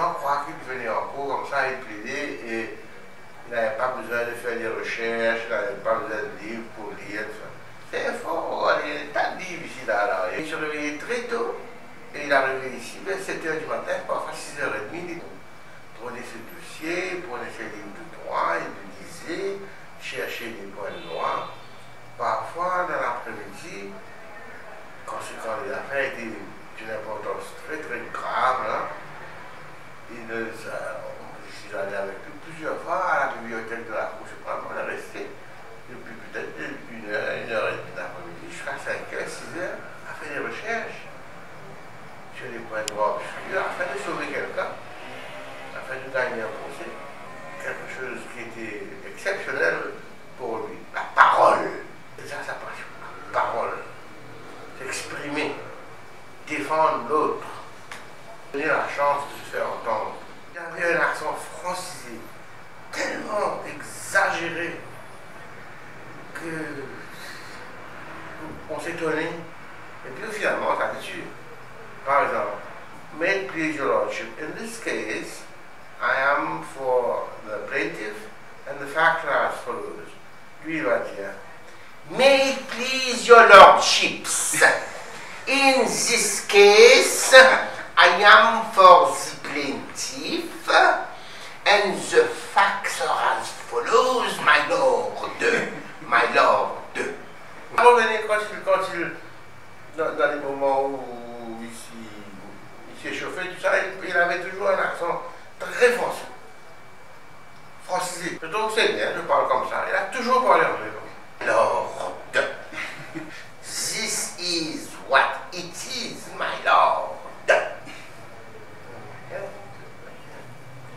gens qu'il venait en cours comme ça, il plaidait et il n'avait pas besoin de faire des recherches, il n'avait pas besoin de livres pour lire. C'est fort, il y a tas de livres ici là. Il se réveillait très tôt et il arrivait ici vers 7h du matin, parfois 6h30. Il prenait ce dossier, prenait ses livres de droit, il le lisait, cherchait des points noirs. Parfois, dans l'après-midi, quand, quand l'affaire était d'une importance très très grave, là, il, ça, je suis allé avec lui plusieurs fois à la bibliothèque de la Cour suprême, on est resté depuis peut-être une heure, une heure et demie d'après-midi, jusqu'à 5 h 6 h à faire des recherches sur les points droits obscurs, afin de sauver quelqu'un, afin de gagner un procès. Quelque chose qui était exceptionnel pour lui. La parole. C'est ça sa passion. La parole. S'exprimer. Défendre l'autre. Donner la chance de se faire entendre. Il avait un accent francisé tellement exagéré que on s'étonnait. Et puis finalement. Par exemple, may please your lordship, in this case, I am for the plaintiff and the fact are as follows. Dire, May it please your lordships, in this case, I am for the plaintiff and the facts Quand il, quand il dans, les moments où il, il s'échauffait, tout ça, il, avait toujours un accent très français. Je trouve que c'est bien, je parle comme ça. Il a toujours parlé anglais. Lord, this is what it is, my lord.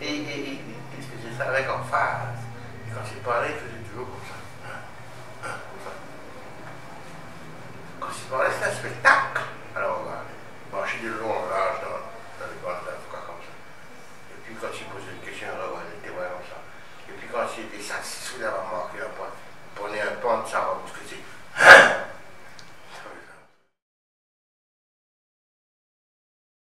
Et, et, et, et ça avec emphase. Et quand il parlait, il faisait toujours comme ça. Comme ça. Quand il parlait, c'était un spectacle. Alors, on va marcher de long en large dans, dans les bandes d'avocats comme ça. Et puis, quand il posait une question, on va les témoins comme ça. Et puis, quand il était assis sous la remarque, il prenait un pan de sa robe